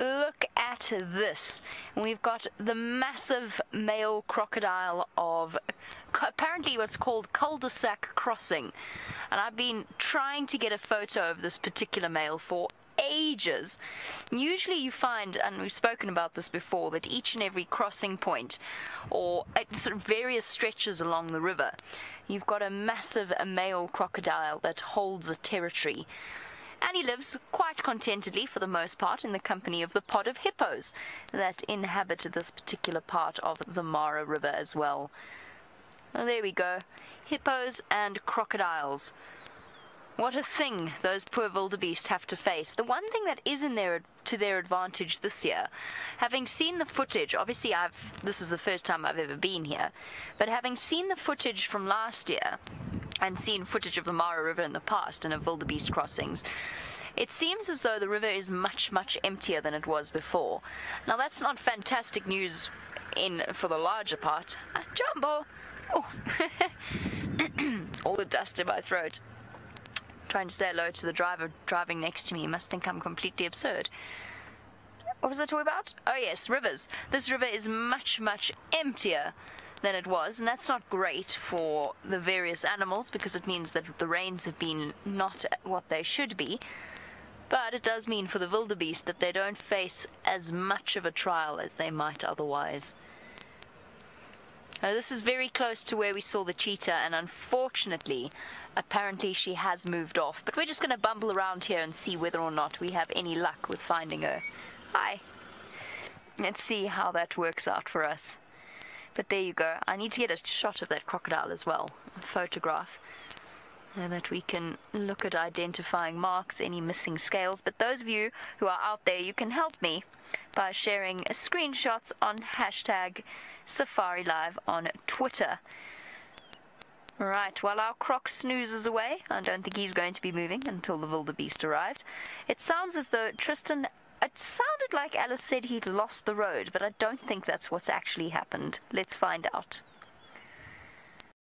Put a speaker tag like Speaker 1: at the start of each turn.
Speaker 1: look at this. We've got the massive male crocodile of apparently what's called cul-de-sac crossing. And I've been trying to get a photo of this particular male for ages. Usually you find, and we've spoken about this before, that each and every crossing point or at sort of various stretches along the river, you've got a massive male crocodile that holds a territory. And he lives quite contentedly, for the most part, in the company of the pod of hippos that inhabit this particular part of the Mara River as well. Oh, there we go. Hippos and crocodiles. What a thing those poor wildebeest have to face. The one thing that is in their to their advantage this year, having seen the footage, obviously I've this is the first time I've ever been here, but having seen the footage from last year and seen footage of the Mara River in the past and of wildebeest crossings, it seems as though the river is much, much emptier than it was before. Now that's not fantastic news in for the larger part. Ah, Jumbo! Oh, all the dust in my throat trying to say hello to the driver driving next to me. He must think I'm completely absurd. What was I talking about? Oh, yes, rivers. This river is much, much emptier than it was, and that's not great for the various animals because it means that the rains have been not what they should be. But it does mean for the wildebeest that they don't face as much of a trial as they might otherwise. Now, this is very close to where we saw the cheetah, and unfortunately, apparently she has moved off. But we're just going to bumble around here and see whether or not we have any luck with finding her. Hi. Let's see how that works out for us. But there you go. I need to get a shot of that crocodile as well, a photograph, so that we can look at identifying marks, any missing scales. But those of you who are out there, you can help me by sharing screenshots on hashtag Safari Live on Twitter. Right, while our croc snoozes away, I don't think he's going to be moving until the wildebeest arrived. It sounds as though Tristan, it sounded like Alice said he'd lost the road, but I don't think that's what's actually happened. Let's find out.